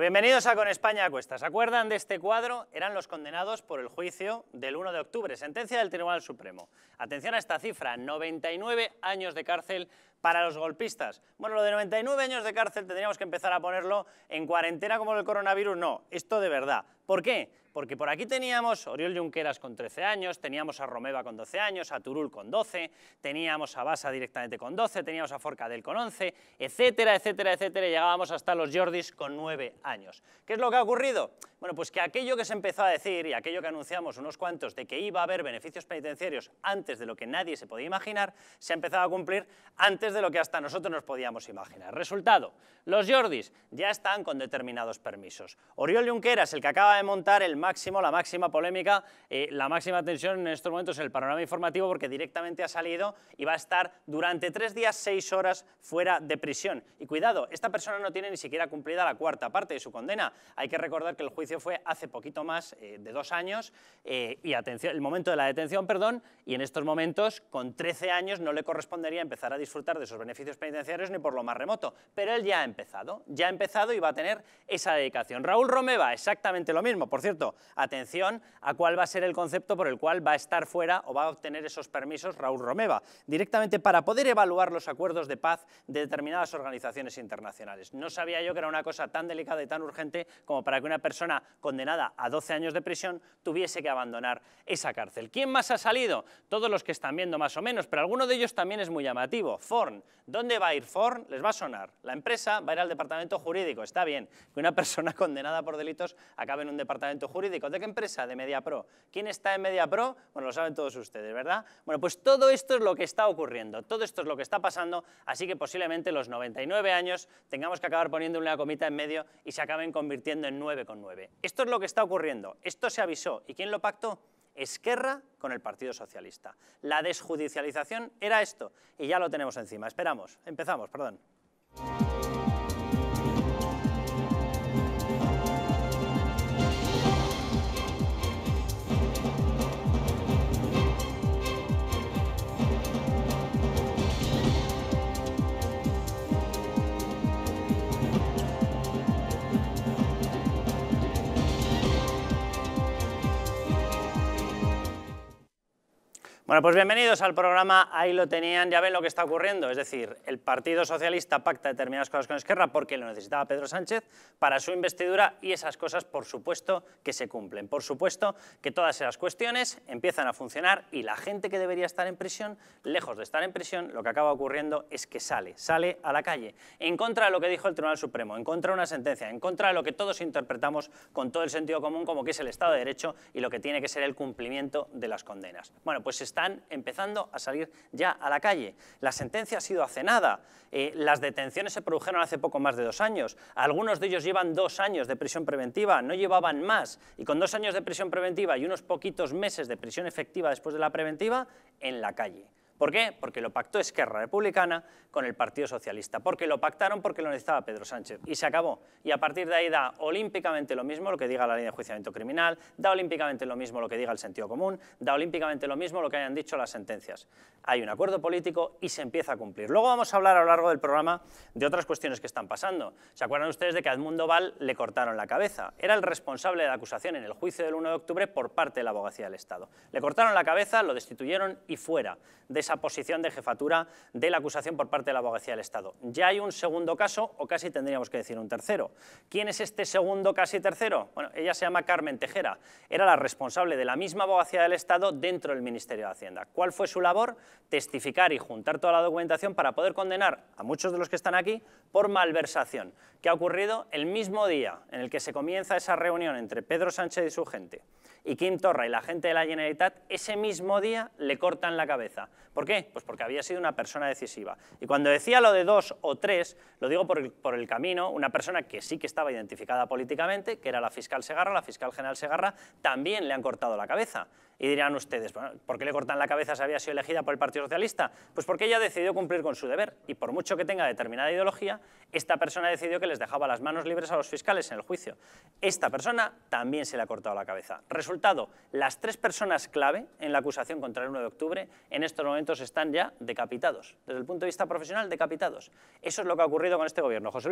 Bienvenidos a Con España a Cuestas. ¿Se acuerdan de este cuadro? Eran los condenados por el juicio del 1 de octubre, sentencia del Tribunal Supremo. Atención a esta cifra, 99 años de cárcel para los golpistas. Bueno, lo de 99 años de cárcel tendríamos que empezar a ponerlo en cuarentena como el coronavirus. No, esto de verdad. ¿Por qué? Porque por aquí teníamos a Oriol Junqueras con 13 años, teníamos a Romeva con 12 años, a Turul con 12, teníamos a Basa directamente con 12, teníamos a Forcadell con 11, etcétera, etcétera, etcétera, y llegábamos hasta los Jordis con 9 años. ¿Qué es lo que ha ocurrido? Bueno, pues que aquello que se empezó a decir y aquello que anunciamos unos cuantos de que iba a haber beneficios penitenciarios antes de lo que nadie se podía imaginar, se ha empezado a cumplir antes de lo que hasta nosotros nos podíamos imaginar. Resultado, los Jordis ya están con determinados permisos. Oriol Junqueras, el que acaba de montar el máximo, la máxima polémica, eh, la máxima tensión en estos momentos en el panorama informativo porque directamente ha salido y va a estar durante tres días, seis horas fuera de prisión. Y cuidado, esta persona no tiene ni siquiera cumplida la cuarta parte de su condena. Hay que recordar que el juicio fue hace poquito más eh, de dos años eh, y atención, el momento de la detención, perdón, y en estos momentos con 13 años no le correspondería empezar a disfrutar de esos beneficios penitenciarios ni por lo más remoto, pero él ya ha empezado, ya ha empezado y va a tener esa dedicación. Raúl Romeva, exactamente lo mismo, por cierto, atención a cuál va a ser el concepto por el cual va a estar fuera o va a obtener esos permisos Raúl Romeva, directamente para poder evaluar los acuerdos de paz de determinadas organizaciones internacionales. No sabía yo que era una cosa tan delicada y tan urgente como para que una persona condenada a 12 años de prisión tuviese que abandonar esa cárcel. ¿Quién más ha salido? Todos los que están viendo más o menos, pero alguno de ellos también es muy llamativo. ¿Dónde va a ir Forn? Les va a sonar. La empresa va a ir al departamento jurídico. Está bien que una persona condenada por delitos acabe en un departamento jurídico. ¿De qué empresa? De MediaPro. ¿Quién está en MediaPro? Bueno, lo saben todos ustedes, ¿verdad? Bueno, pues todo esto es lo que está ocurriendo, todo esto es lo que está pasando, así que posiblemente los 99 años tengamos que acabar poniendo una comita en medio y se acaben convirtiendo en 9,9. Esto es lo que está ocurriendo, esto se avisó. ¿Y quién lo pactó? Esquerra con el Partido Socialista. La desjudicialización era esto, y ya lo tenemos encima. Esperamos, empezamos, perdón. Bueno, pues bienvenidos al programa, ahí lo tenían, ya ven lo que está ocurriendo, es decir, el Partido Socialista pacta determinadas cosas con Esquerra porque lo necesitaba Pedro Sánchez para su investidura y esas cosas, por supuesto, que se cumplen. Por supuesto que todas esas cuestiones empiezan a funcionar y la gente que debería estar en prisión, lejos de estar en prisión, lo que acaba ocurriendo es que sale, sale a la calle, en contra de lo que dijo el Tribunal Supremo, en contra de una sentencia, en contra de lo que todos interpretamos con todo el sentido común como que es el Estado de Derecho y lo que tiene que ser el cumplimiento de las condenas. Bueno, pues está están empezando a salir ya a la calle. La sentencia ha sido hace nada. Eh, las detenciones se produjeron hace poco más de dos años. Algunos de ellos llevan dos años de prisión preventiva, no llevaban más. Y con dos años de prisión preventiva y unos poquitos meses de prisión efectiva después de la preventiva, en la calle. ¿Por qué? Porque lo pactó Esquerra Republicana con el Partido Socialista, porque lo pactaron porque lo necesitaba Pedro Sánchez, y se acabó. Y a partir de ahí da olímpicamente lo mismo lo que diga la ley de enjuiciamiento criminal, da olímpicamente lo mismo lo que diga el sentido común, da olímpicamente lo mismo lo que hayan dicho las sentencias. Hay un acuerdo político y se empieza a cumplir. Luego vamos a hablar a lo largo del programa de otras cuestiones que están pasando. ¿Se acuerdan ustedes de que a Edmundo Val le cortaron la cabeza? Era el responsable de la acusación en el juicio del 1 de octubre por parte de la abogacía del Estado. Le cortaron la cabeza, lo destituyeron y fuera de esa posición de jefatura de la acusación por parte de la abogacía del Estado. Ya hay un segundo caso, o casi tendríamos que decir un tercero. ¿Quién es este segundo casi tercero? Bueno, ella se llama Carmen Tejera. Era la responsable de la misma abogacía del Estado dentro del Ministerio de Hacienda. ¿Cuál fue su labor? Testificar y juntar toda la documentación para poder condenar a muchos de los que están aquí por malversación, que ha ocurrido el mismo día en el que se comienza esa reunión entre Pedro Sánchez y su gente y Kim Torra y la gente de la Generalitat, ese mismo día le cortan la cabeza. ¿Por qué? Pues porque había sido una persona decisiva. Y cuando decía lo de dos o tres, lo digo por el, camino, una persona que sí que estaba identificada políticamente, que era la fiscal Segarra, la fiscal general Segarra, también le han cortado la cabeza. Y dirán ustedes, ¿por qué le cortan la cabeza si había sido elegida por el Partido Socialista? Pues porque ella decidió cumplir con su deber y por mucho que tenga determinada ideología, esta persona decidió que les dejaba las manos libres a los fiscales en el juicio. Esta persona también se le ha cortado la cabeza. Resultado, las tres personas clave en la acusación contra el 1 de octubre en estos momentos están ya decapitados. Desde el punto de vista profesional, decapitados. Eso es lo que ha ocurrido con este gobierno. José